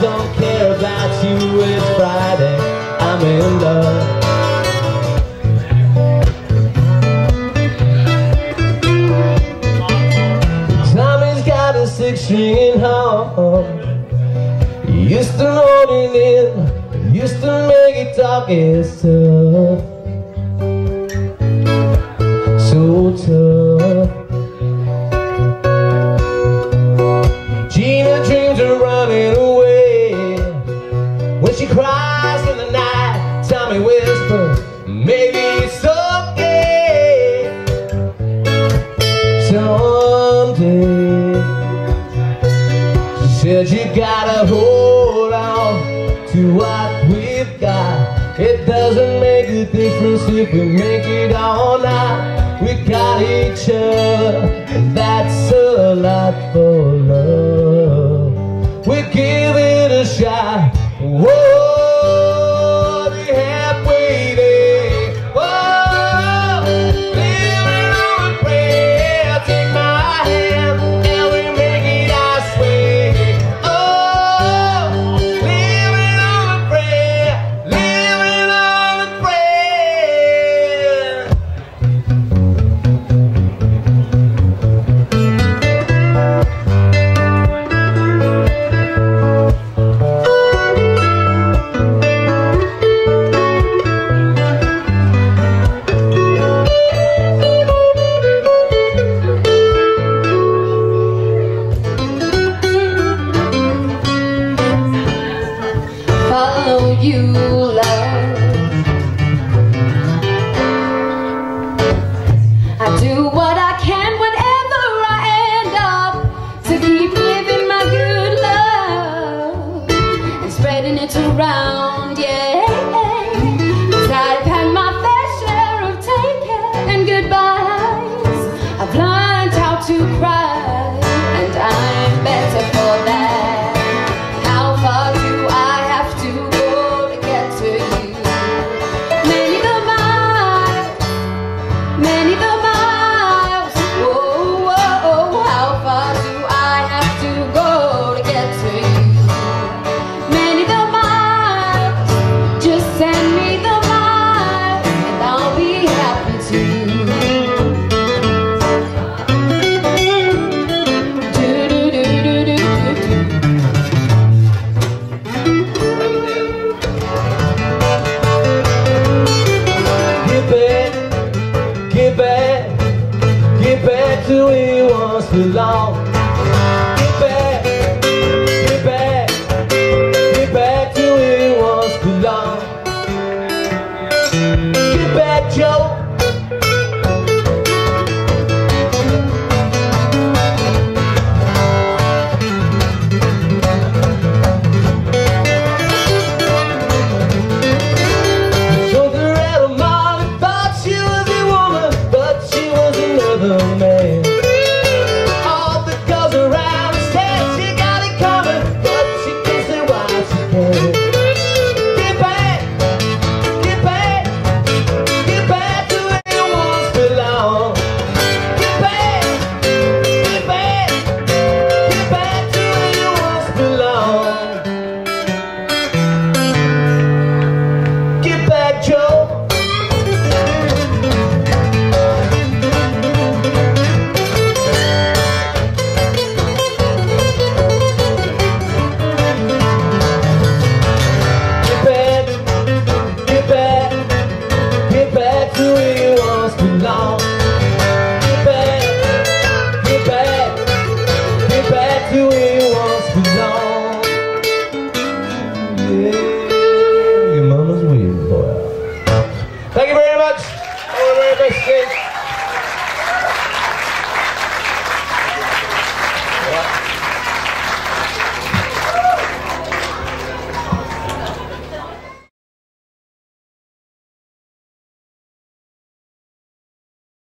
don't care about you, it's Friday, I'm in love Tommy's got a six-string home. Used to loading in, used to make it talk, it's day. She said you gotta hold on to what we've got. It doesn't make a difference if we make it or not. We got each other, and that's a lot for love. We give it a shot. Whoa. to cry.